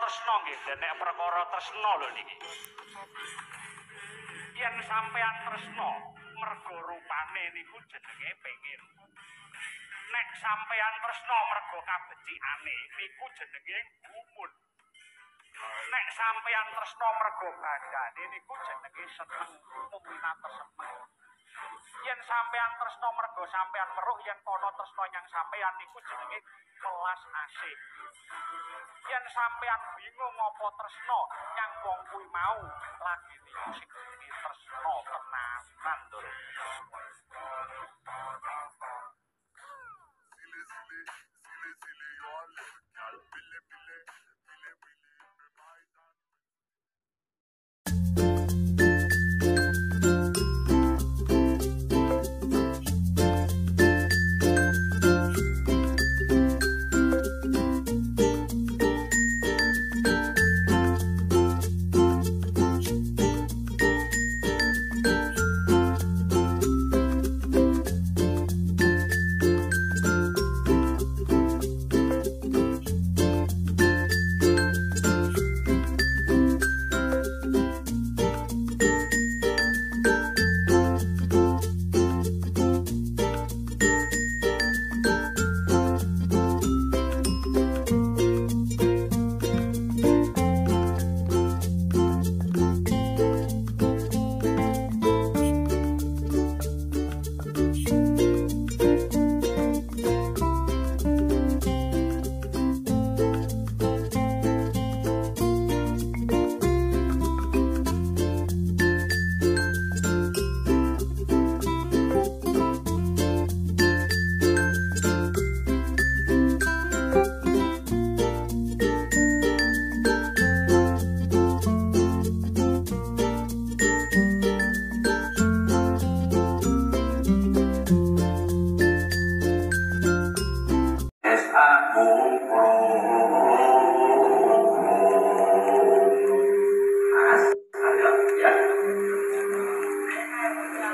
tresna nggih, nek perkara tresna lho niki. Yen sampean tresna mergo rupane niku jenenge pengin. Nek sampean tresna mergo kabecikane niku jenenge gumun. Nek sampean tresna mergo badane niku jenenge seneng tersebut. Yen sampean tresna mergo sampean weruh yen ana tresna nyang sampean niku jenenge kelas asih. Yen sampean bingung apa tresna nyang wong kuwi mau lagi niku sing tresna tenanan to.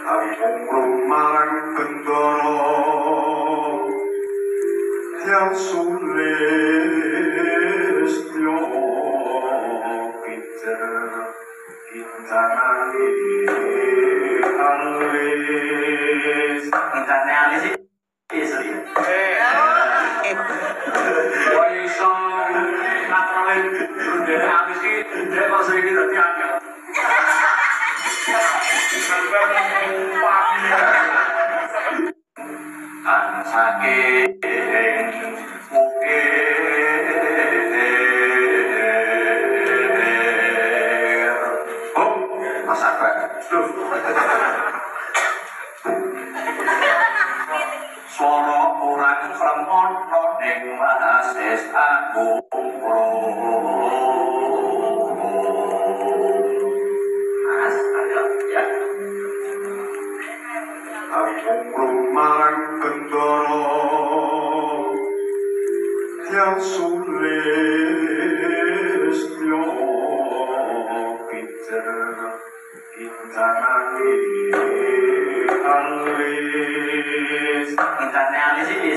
Agung marang gendoro yang sulis yo kita nanti alis Rencana alis sih. Istri. Wah iso natralin bendera alis ki ndek kok sing dadi angel. sakit mukir oh mas orang kremon ning aku kita nanti alis Rencana sih istri.